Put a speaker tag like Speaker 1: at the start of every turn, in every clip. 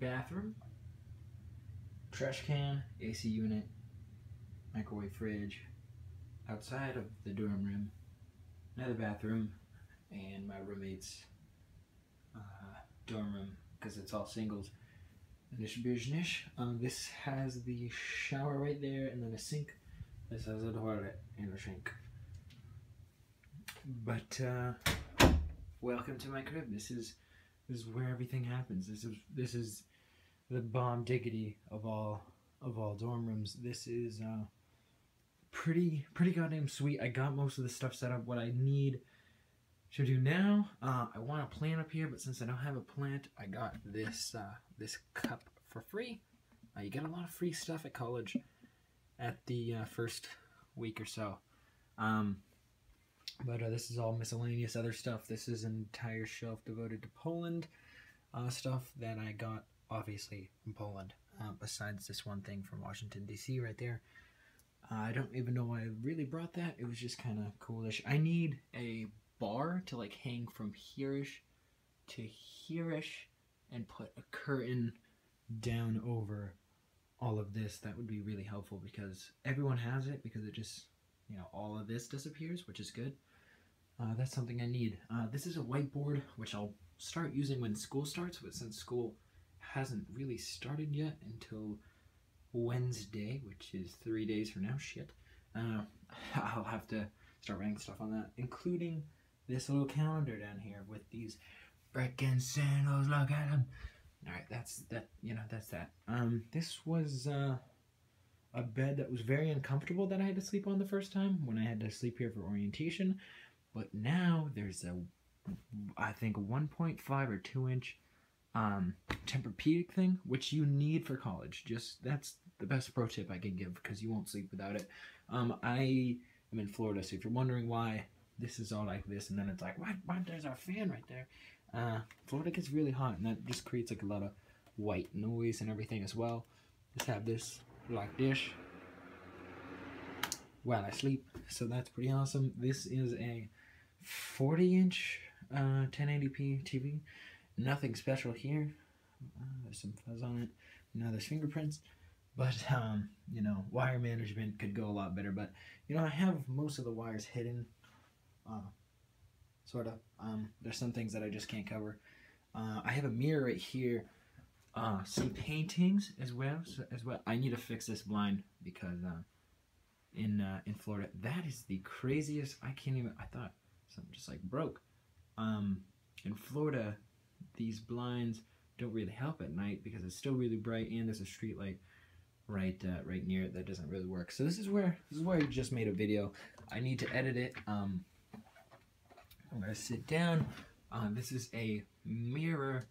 Speaker 1: bathroom, trash can, AC unit, microwave fridge, outside of the dorm room, another bathroom, and my roommate's uh, dorm room because it's all singles. Should. Um, this has the shower right there and then a sink. This has a toilet and a sink. But uh, welcome to my crib. This is this is where everything happens. This is this is the bomb diggity of all of all dorm rooms. This is uh, pretty pretty goddamn sweet. I got most of the stuff set up. What I need to do now, uh, I want a plant up here, but since I don't have a plant, I got this uh, this cup for free. Uh, you get a lot of free stuff at college at the uh, first week or so. Um, but uh, this is all miscellaneous other stuff. This is an entire shelf devoted to Poland uh, stuff that I got, obviously, from Poland. Uh, besides this one thing from Washington, D.C. right there. Uh, I don't even know why I really brought that. It was just kind of coolish. I need a bar to like hang from hereish to hereish and put a curtain down over all of this. That would be really helpful because everyone has it because it just, you know, all of this disappears, which is good. Uh, that's something I need. Uh, this is a whiteboard, which I'll start using when school starts, but since school hasn't really started yet until Wednesday, which is three days from now, shit, uh, I'll have to start writing stuff on that, including this little calendar down here with these frickin' sandals, look at them. Alright, that's that, you know, that's that. Um, this was, uh, a bed that was very uncomfortable that I had to sleep on the first time when I had to sleep here for orientation. But now there's a, I think, 1.5 or 2 inch um, Tempur-Pedic thing, which you need for college. Just that's the best pro tip I can give because you won't sleep without it. Um, I am in Florida, so if you're wondering why this is all like this, and then it's like, why, why there's our fan right there? Uh, Florida gets really hot, and that just creates like a lot of white noise and everything as well. Just have this like dish while I sleep, so that's pretty awesome. This is a 40 inch uh, 1080p TV. Nothing special here. Uh, there's some fuzz on it. Now there's fingerprints. But, um, you know, wire management could go a lot better. But, you know, I have most of the wires hidden. Uh, sort of. Um, there's some things that I just can't cover. Uh, I have a mirror right here. Uh, some paintings as well. So, as well. I need to fix this blind because uh, in uh, in Florida, that is the craziest. I can't even. I thought something just like broke. Um, in Florida, these blinds don't really help at night because it's still really bright and there's a street light right uh, right near it that doesn't really work. So this is where this is where I just made a video. I need to edit it. Um, I'm gonna sit down. Uh, this is a mirror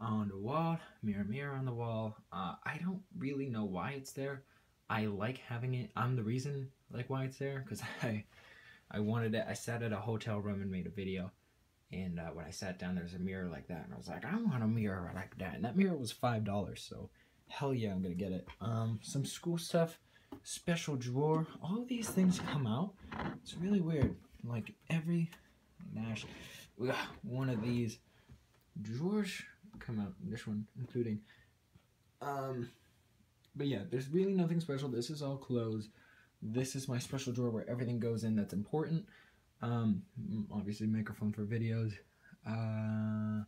Speaker 1: on the wall. Mirror, mirror on the wall. Uh, I don't really know why it's there. I like having it. I'm the reason like why it's there because I I wanted it. I sat at a hotel room and made a video. And uh, when I sat down, there's a mirror like that. And I was like, I want a mirror like that. And that mirror was $5. So hell yeah, I'm going to get it. Um, some school stuff, special drawer. All these things come out. It's really weird. Like every, gosh, one of these drawers come out. This one, including. Um, but yeah, there's really nothing special. This is all clothes. This is my special drawer where everything goes in that's important. Um, obviously microphone for videos. Uh,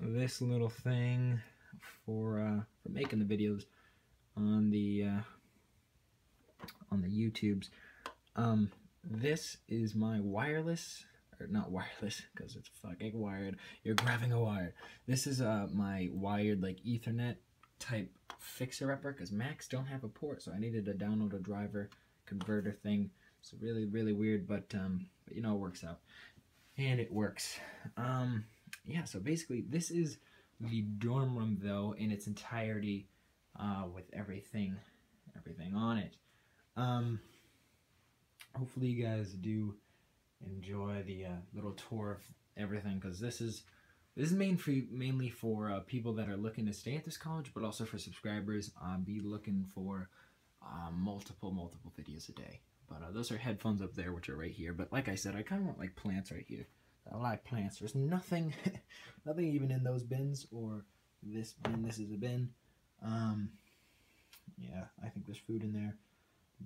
Speaker 1: this little thing for uh, for making the videos on the uh, on the YouTubes. Um, this is my wireless or not wireless because it's fucking wired. You're grabbing a wire. This is uh my wired like Ethernet type fixer upper because Macs don't have a port, so I needed to download a driver converter thing. It's really really weird, but um, but you know it works out, and it works. Um, yeah. So basically, this is the dorm room though in its entirety, uh, with everything everything on it. Um, hopefully you guys do enjoy the uh, little tour of everything because this is this is main for, mainly for uh, people that are looking to stay at this college, but also for subscribers. Be looking for uh, multiple, multiple videos a day. But uh, those are headphones up there, which are right here. But like I said, I kind of want like plants right here. I like plants. There's nothing, nothing even in those bins or this bin. This is a bin. Um, yeah, I think there's food in there.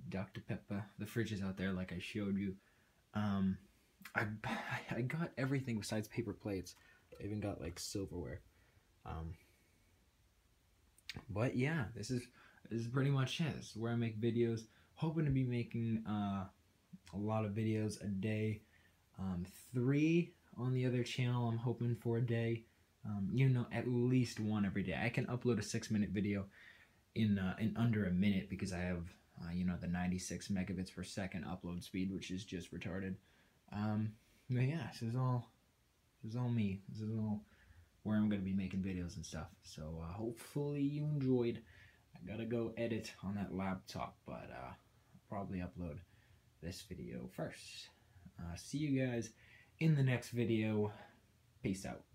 Speaker 1: Dr. Pepper. The fridge is out there, like I showed you. Um, I I got everything besides paper plates. I even got like silverware. Um, but yeah, this is this is pretty much it. This is where I make videos. Hoping to be making uh, a lot of videos a day. Um, three on the other channel. I'm hoping for a day. Um, you know, at least one every day. I can upload a six minute video in uh, in under a minute because I have uh, you know the 96 megabits per second upload speed, which is just retarded. Um, but yeah, this is all this is all me. This is all where I'm gonna be making videos and stuff. So uh, hopefully you enjoyed. I gotta go edit on that laptop, but uh, I'll probably upload this video first. Uh, see you guys in the next video. Peace out.